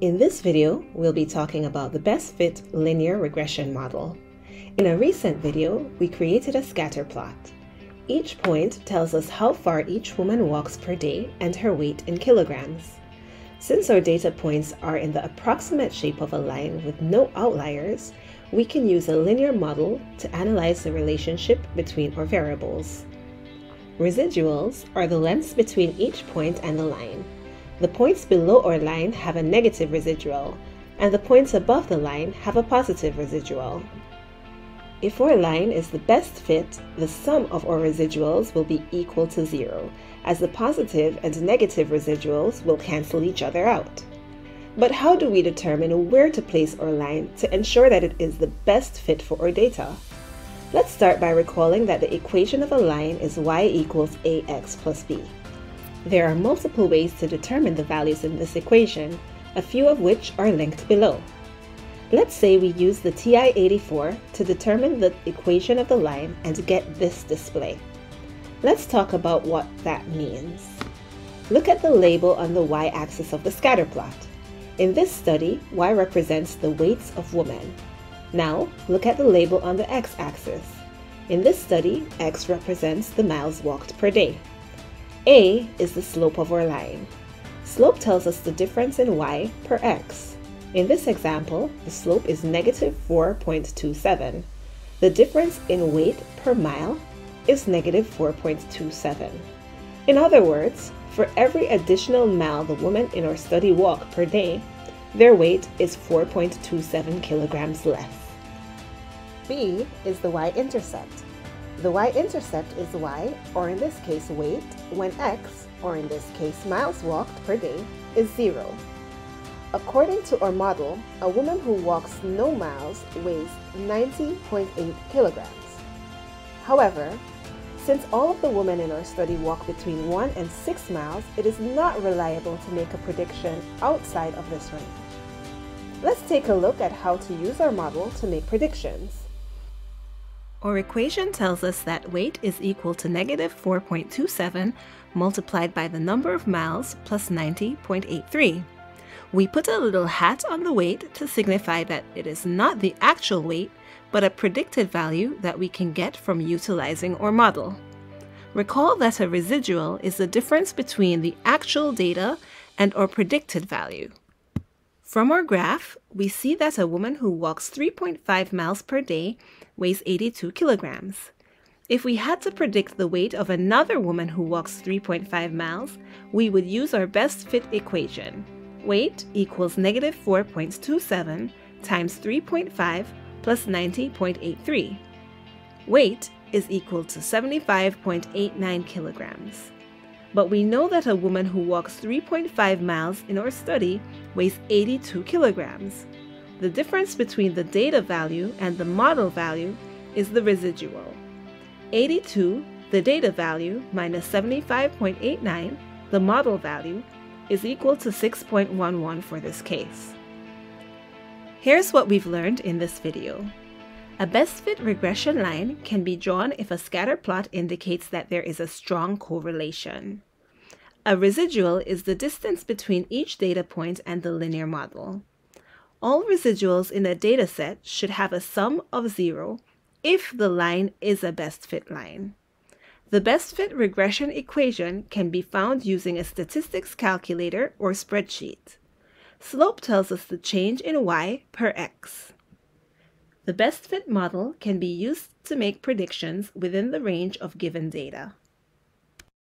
In this video, we'll be talking about the best fit linear regression model. In a recent video, we created a scatter plot. Each point tells us how far each woman walks per day and her weight in kilograms. Since our data points are in the approximate shape of a line with no outliers, we can use a linear model to analyze the relationship between our variables. Residuals are the lengths between each point and the line. The points below our line have a negative residual, and the points above the line have a positive residual. If our line is the best fit, the sum of our residuals will be equal to zero, as the positive and negative residuals will cancel each other out. But how do we determine where to place our line to ensure that it is the best fit for our data? Let's start by recalling that the equation of a line is y equals ax plus b. There are multiple ways to determine the values in this equation, a few of which are linked below. Let's say we use the TI-84 to determine the equation of the line and get this display. Let's talk about what that means. Look at the label on the y-axis of the scatter plot. In this study, y represents the weights of women. Now, look at the label on the x-axis. In this study, x represents the miles walked per day. A is the slope of our line. Slope tells us the difference in y per x. In this example, the slope is negative 4.27. The difference in weight per mile is negative 4.27. In other words, for every additional mile the women in our study walk per day, their weight is 4.27 kilograms less. B is the y-intercept. The y-intercept is y, or in this case weight, when x, or in this case miles walked per day, is zero. According to our model, a woman who walks no miles weighs 90.8 kilograms. However, since all of the women in our study walk between 1 and 6 miles, it is not reliable to make a prediction outside of this range. Let's take a look at how to use our model to make predictions. Our equation tells us that weight is equal to negative 4.27 multiplied by the number of miles plus 90.83. We put a little hat on the weight to signify that it is not the actual weight, but a predicted value that we can get from utilizing our model. Recall that a residual is the difference between the actual data and our predicted value. From our graph, we see that a woman who walks 3.5 miles per day weighs 82 kilograms. If we had to predict the weight of another woman who walks 3.5 miles, we would use our best fit equation. Weight equals negative 4.27 times 3.5 plus 90.83. Weight is equal to 75.89 kilograms. But we know that a woman who walks 3.5 miles in our study weighs 82 kilograms. The difference between the data value and the model value is the residual. 82, the data value, minus 75.89, the model value, is equal to 6.11 for this case. Here's what we've learned in this video. A best fit regression line can be drawn if a scatter plot indicates that there is a strong correlation. A residual is the distance between each data point and the linear model. All residuals in a dataset should have a sum of zero if the line is a best fit line. The best fit regression equation can be found using a statistics calculator or spreadsheet. Slope tells us the change in y per x. The best fit model can be used to make predictions within the range of given data.